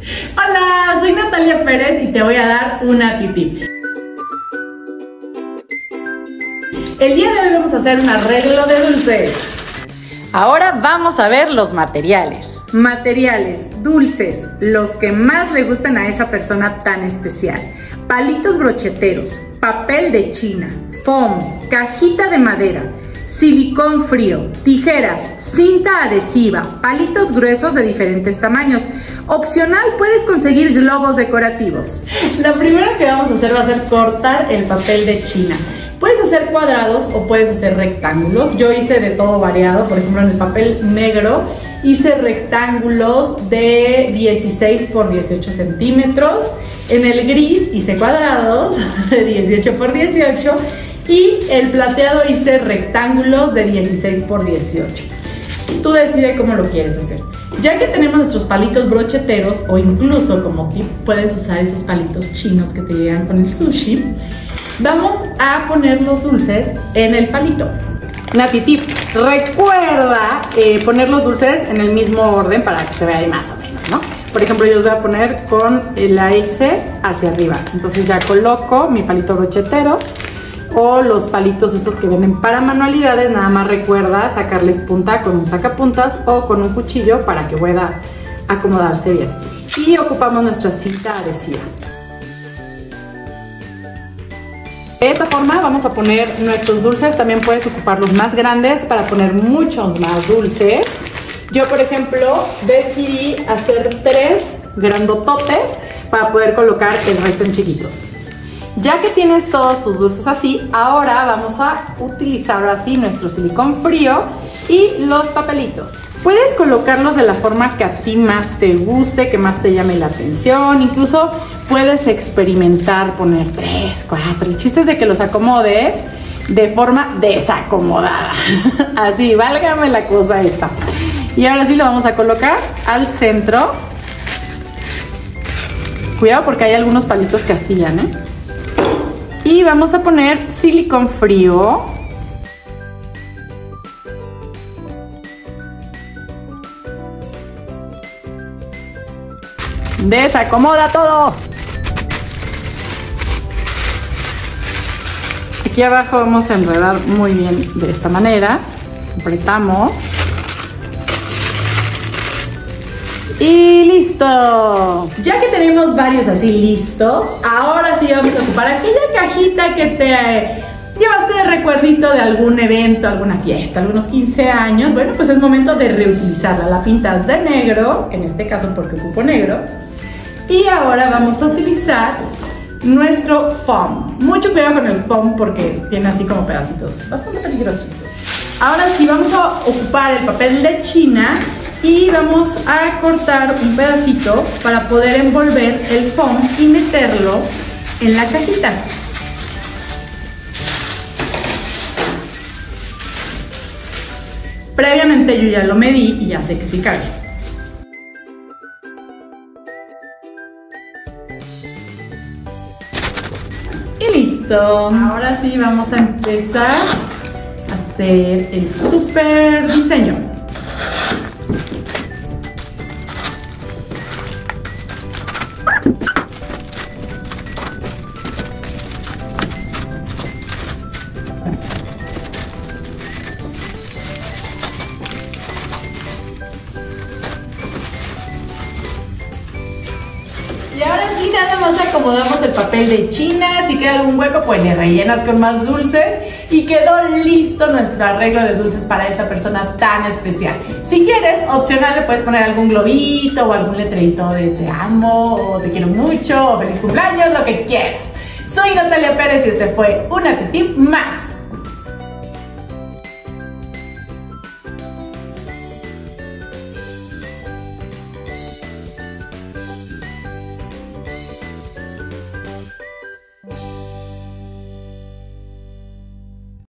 Hola, soy Natalia Pérez y te voy a dar una tip. El día de hoy vamos a hacer un arreglo de dulces. Ahora vamos a ver los materiales. Materiales, dulces, los que más le gustan a esa persona tan especial. Palitos brocheteros, papel de china, foam, cajita de madera, silicón frío, tijeras, cinta adhesiva, palitos gruesos de diferentes tamaños. Opcional puedes conseguir globos decorativos. Lo primero que vamos a hacer va a ser cortar el papel de china. Puedes hacer cuadrados o puedes hacer rectángulos. Yo hice de todo variado, por ejemplo en el papel negro hice rectángulos de 16 por 18 centímetros. En el gris hice cuadrados de 18 por 18 y el plateado hice rectángulos de 16 por 18. Tú decides cómo lo quieres hacer. Ya que tenemos nuestros palitos brocheteros o incluso como tip puedes usar esos palitos chinos que te llegan con el sushi, vamos a poner los dulces en el palito. Nati tip, recuerda eh, poner los dulces en el mismo orden para que se vea ahí más o menos, ¿no? Por ejemplo, yo los voy a poner con la S hacia arriba. Entonces ya coloco mi palito brochetero o los palitos estos que vienen para manualidades, nada más recuerda sacarles punta con un sacapuntas o con un cuchillo para que pueda acomodarse bien. Y ocupamos nuestra cinta adhesiva. De esta forma vamos a poner nuestros dulces, también puedes ocupar los más grandes para poner muchos más dulces. Yo, por ejemplo, decidí hacer tres grandototes para poder colocar el resto en chiquitos. Ya que tienes todos tus dulces así, ahora vamos a utilizar así nuestro silicón frío y los papelitos. Puedes colocarlos de la forma que a ti más te guste, que más te llame la atención, incluso puedes experimentar, poner tres, cuatro. El chiste es de que los acomodes de forma desacomodada. Así, válgame la cosa esta. Y ahora sí lo vamos a colocar al centro. Cuidado porque hay algunos palitos que astillan, ¿eh? Y vamos a poner silicón frío. Desacomoda todo. Aquí abajo vamos a enredar muy bien de esta manera. Apretamos. Y listo. Varios así listos, ahora sí vamos a ocupar aquella cajita que te llevaste de recuerdito de algún evento, alguna fiesta, algunos 15 años. Bueno, pues es momento de reutilizarla. La pintas de negro, en este caso porque ocupo negro. Y ahora vamos a utilizar nuestro foam. Mucho cuidado con el foam porque tiene así como pedacitos bastante peligrositos. Ahora sí vamos a ocupar el papel de china y vamos a cortar un pedacito para poder envolver el foam y meterlo en la cajita. Previamente yo ya lo medí y ya sé que sí cabe. Y listo. Ahora sí vamos a empezar a hacer el super diseño. Nada más acomodamos el papel de china. Si queda algún hueco, pues le rellenas con más dulces. Y quedó listo nuestro arreglo de dulces para esa persona tan especial. Si quieres, opcional le puedes poner algún globito o algún letrerito de te amo o te quiero mucho o feliz cumpleaños, lo que quieras. Soy Natalia Pérez y este fue una tip más.